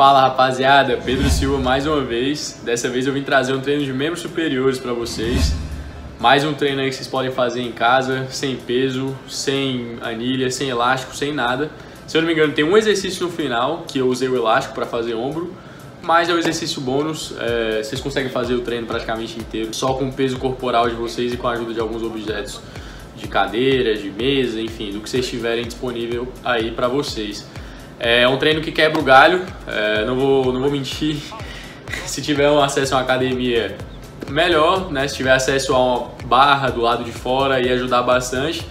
Fala rapaziada, Pedro Silva mais uma vez. Dessa vez eu vim trazer um treino de membros superiores para vocês. Mais um treino aí que vocês podem fazer em casa, sem peso, sem anilha, sem elástico, sem nada. Se eu não me engano, tem um exercício no final que eu usei o elástico para fazer ombro, mas é um exercício bônus. É, vocês conseguem fazer o treino praticamente inteiro só com o peso corporal de vocês e com a ajuda de alguns objetos de cadeira, de mesa, enfim, do que vocês tiverem disponível aí para vocês. É um treino que quebra o galho, é, não, vou, não vou mentir. Se tiver um acesso a uma academia, melhor, né? Se tiver acesso a uma barra do lado de fora, ia ajudar bastante.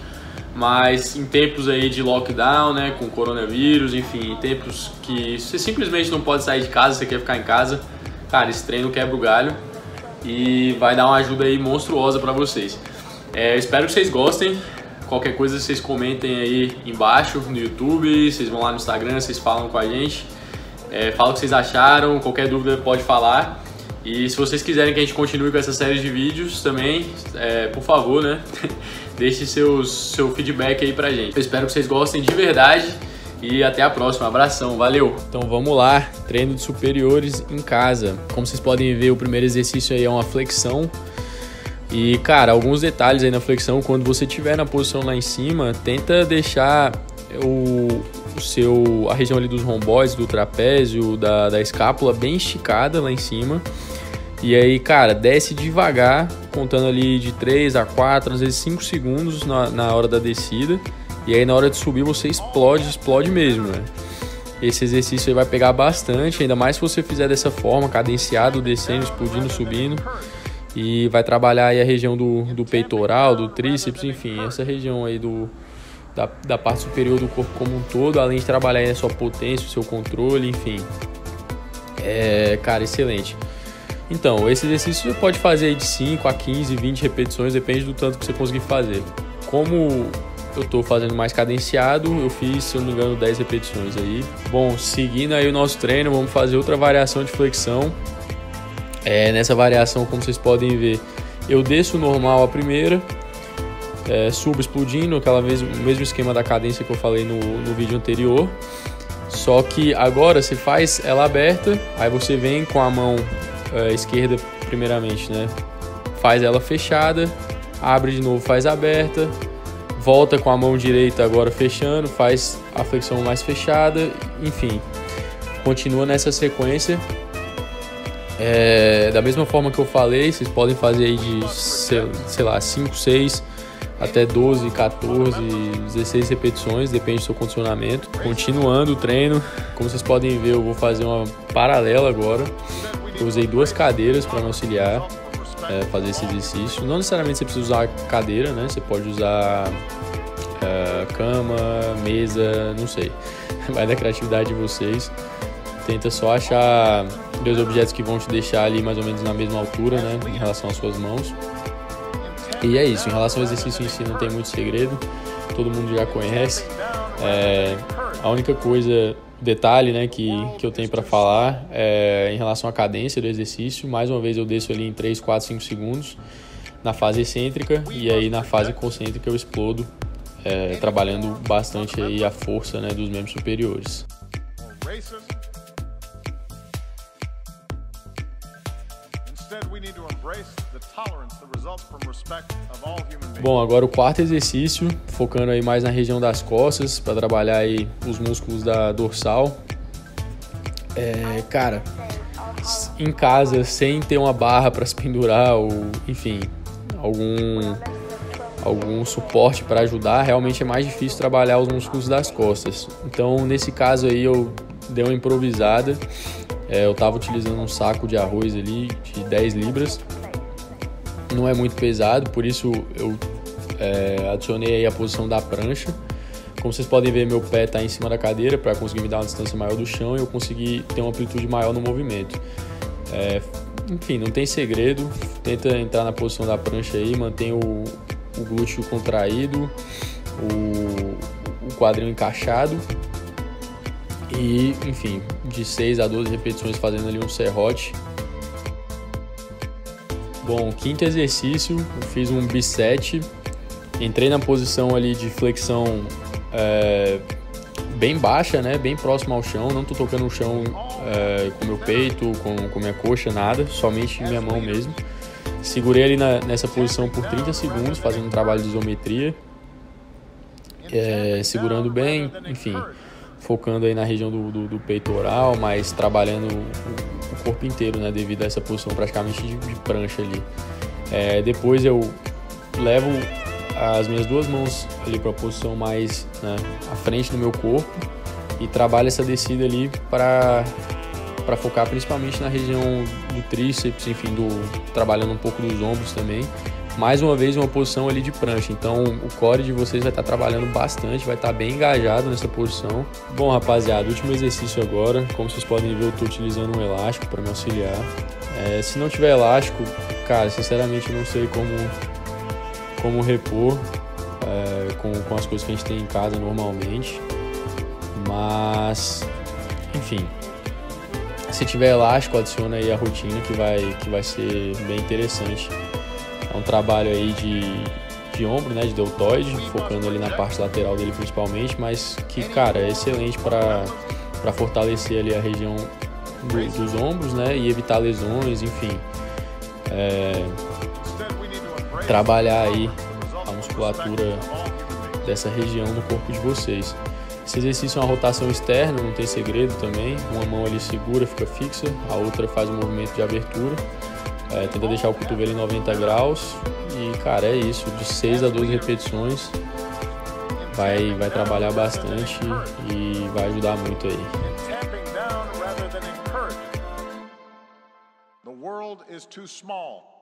Mas em tempos aí de lockdown, né, com coronavírus, enfim, em tempos que você simplesmente não pode sair de casa, você quer ficar em casa, cara, esse treino quebra o galho e vai dar uma ajuda aí monstruosa para vocês. É, espero que vocês gostem. Qualquer coisa vocês comentem aí embaixo no YouTube, vocês vão lá no Instagram, vocês falam com a gente. É, fala o que vocês acharam, qualquer dúvida pode falar. E se vocês quiserem que a gente continue com essa série de vídeos também, é, por favor, né? Deixe seus, seu feedback aí pra gente. Eu espero que vocês gostem de verdade e até a próxima. Abração, valeu! Então vamos lá, treino de superiores em casa. Como vocês podem ver, o primeiro exercício aí é uma flexão. E cara, alguns detalhes aí na flexão, quando você estiver na posição lá em cima, tenta deixar o, o seu a região ali dos romboides, do trapézio, da, da escápula bem esticada lá em cima. E aí, cara, desce devagar, contando ali de 3 a 4, às vezes 5 segundos na, na hora da descida. E aí na hora de subir você explode, explode mesmo, né? Esse exercício aí vai pegar bastante, ainda mais se você fizer dessa forma, cadenciado, descendo, explodindo, subindo. E vai trabalhar aí a região do, do peitoral, do tríceps, enfim, essa região aí do, da, da parte superior do corpo como um todo, além de trabalhar a sua potência, o seu controle, enfim. É, cara, excelente. Então, esse exercício você pode fazer aí de 5 a 15, 20 repetições, depende do tanto que você conseguir fazer. Como eu estou fazendo mais cadenciado, eu fiz, se eu não me engano, 10 repetições aí. Bom, seguindo aí o nosso treino, vamos fazer outra variação de flexão. É, nessa variação, como vocês podem ver, eu desço normal a primeira, é, subo explodindo, aquela vez, o mesmo esquema da cadência que eu falei no, no vídeo anterior. Só que agora você faz ela aberta, aí você vem com a mão é, esquerda primeiramente, né? Faz ela fechada, abre de novo, faz aberta, volta com a mão direita agora fechando, faz a flexão mais fechada, enfim, continua nessa sequência é, da mesma forma que eu falei, vocês podem fazer aí de, sei lá, 5, 6 até 12, 14, 16 repetições, depende do seu condicionamento. Continuando o treino, como vocês podem ver, eu vou fazer uma paralela agora. Eu usei duas cadeiras para me auxiliar é, fazer esse exercício. Não necessariamente você precisa usar cadeira, né? Você pode usar é, cama, mesa, não sei. Vai da criatividade de vocês. Tenta só achar dois objetos que vão te deixar ali mais ou menos na mesma altura, né, em relação às suas mãos. E é isso, em relação ao exercício em si não tem muito segredo, todo mundo já conhece. É, a única coisa, detalhe né, que, que eu tenho para falar é em relação à cadência do exercício. Mais uma vez eu desço ali em 3, 4, 5 segundos na fase excêntrica e aí na fase concêntrica eu explodo, é, trabalhando bastante aí a força né, dos membros superiores. Bom, agora o quarto exercício, focando aí mais na região das costas, para trabalhar aí os músculos da dorsal. É, cara, em casa, sem ter uma barra para se pendurar ou, enfim, algum algum suporte para ajudar, realmente é mais difícil trabalhar os músculos das costas. Então, nesse caso aí, eu dei uma improvisada. É, eu estava utilizando um saco de arroz ali de 10 libras não é muito pesado, por isso eu é, adicionei a posição da prancha. Como vocês podem ver, meu pé está em cima da cadeira para conseguir me dar uma distância maior do chão e eu consegui ter uma amplitude maior no movimento. É, enfim, não tem segredo. Tenta entrar na posição da prancha aí, mantém o, o glúteo contraído, o, o quadril encaixado e, enfim, de 6 a 12 repetições fazendo ali um serrote Bom, quinto exercício, eu fiz um bisete, entrei na posição ali de flexão é, bem baixa, né? Bem próximo ao chão. Não tô tocando o chão é, com meu peito, com, com minha coxa, nada. Somente minha mão mesmo. Segurei ali na, nessa posição por 30 segundos, fazendo um trabalho de isometria. É, segurando bem, enfim, focando aí na região do, do, do peitoral, mas trabalhando o, o, corpo inteiro, né? Devido a essa posição praticamente de, de prancha ali. É, depois eu levo as minhas duas mãos ali para a posição mais né, à frente do meu corpo e trabalho essa descida ali para para focar principalmente na região do tríceps, enfim, do trabalhando um pouco dos ombros também. Mais uma vez uma posição ali de prancha, então o core de vocês vai estar trabalhando bastante, vai estar bem engajado nessa posição. Bom, rapaziada, último exercício agora. Como vocês podem ver, eu estou utilizando um elástico para me auxiliar. É, se não tiver elástico, cara, sinceramente eu não sei como como repor é, com, com as coisas que a gente tem em casa normalmente. Mas, enfim, se tiver elástico, adiciona aí a rotina que vai, que vai ser bem interessante. É um trabalho aí de, de ombro, né, de deltoide, focando ali na parte lateral dele principalmente, mas que, cara, é excelente para fortalecer ali a região do, dos ombros, né, e evitar lesões, enfim. É, trabalhar aí a musculatura dessa região no corpo de vocês. Esse exercício é uma rotação externa, não tem segredo também. Uma mão ali segura, fica fixa, a outra faz um movimento de abertura. É, tenta deixar o cotovelo em 90 graus. E, cara, é isso. De 6 a 12 repetições. Vai, vai trabalhar bastante e vai ajudar muito aí. The world is too small.